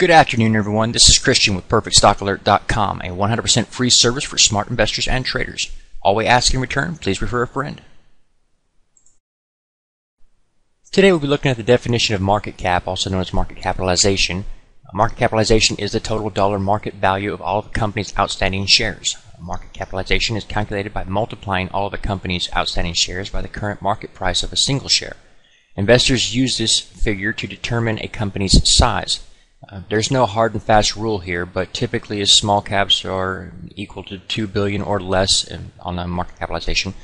Good afternoon, everyone. This is Christian with PerfectStockAlert.com, a 100% free service for smart investors and traders. All we ask in return, please refer a friend. Today we'll be looking at the definition of market cap, also known as market capitalization. Market capitalization is the total dollar market value of all of the company's outstanding shares. Market capitalization is calculated by multiplying all of the company's outstanding shares by the current market price of a single share. Investors use this figure to determine a company's size. Uh, there's no hard and fast rule here, but typically as small caps are equal to 2 billion or less in, on the market capitalization,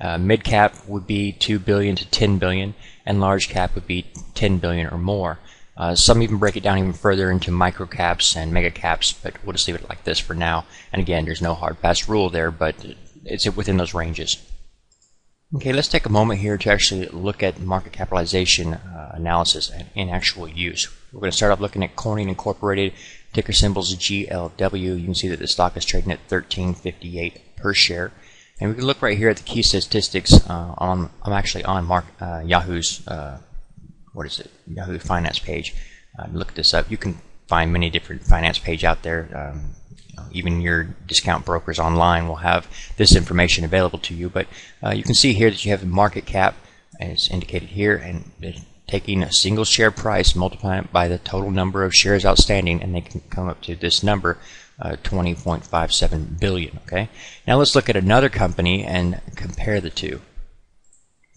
uh, mid cap would be 2 billion to 10 billion, and large cap would be 10 billion or more. Uh, some even break it down even further into micro caps and mega caps, but we'll just leave it like this for now. And again, there's no hard fast rule there, but it's within those ranges. Okay, let's take a moment here to actually look at market capitalization uh, analysis in actual use. We're going to start off looking at Corning Incorporated, ticker symbols GLW. You can see that the stock is trading at 13.58 per share. And we can look right here at the key statistics. Uh, on I'm actually on Mark uh, Yahoo's uh, what is it Yahoo Finance page. Uh, look this up. You can find many different finance page out there. Um, even your discount brokers online will have this information available to you. But uh, you can see here that you have the market cap as indicated here, and taking a single share price, multiplying it by the total number of shares outstanding, and they can come up to this number, uh, 20.57 billion. Okay. Now let's look at another company and compare the two.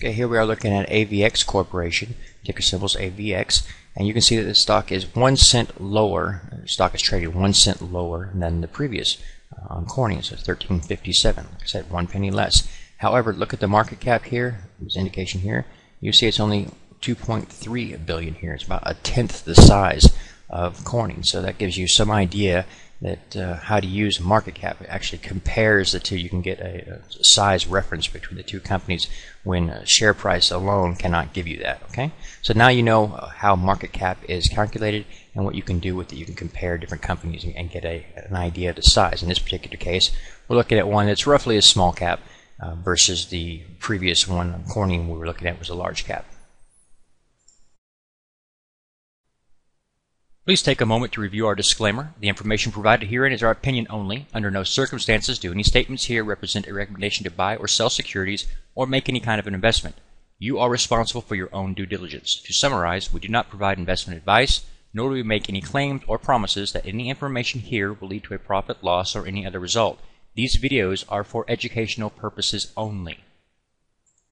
Okay, here we are looking at AVX Corporation, ticker symbols AVX, and you can see that the stock is one cent lower. The stock is traded one cent lower than the previous uh, on Corning, so 13.57. Like I said, one penny less. However, look at the market cap here. This indication here. You see it's only 2.3 billion here. It's about a tenth the size of Corning. So that gives you some idea that uh, how to use market cap. It actually compares the two. You can get a, a size reference between the two companies when share price alone cannot give you that. Okay, so now you know uh, how market cap is calculated and what you can do with it. You can compare different companies and, and get a, an idea of the size. In this particular case, we're looking at one that's roughly a small cap uh, versus the previous one, Corning, we were looking at was a large cap. Please take a moment to review our disclaimer. The information provided herein is our opinion only. Under no circumstances do any statements here represent a recommendation to buy or sell securities or make any kind of an investment. You are responsible for your own due diligence. To summarize, we do not provide investment advice, nor do we make any claims or promises that any information here will lead to a profit, loss, or any other result. These videos are for educational purposes only.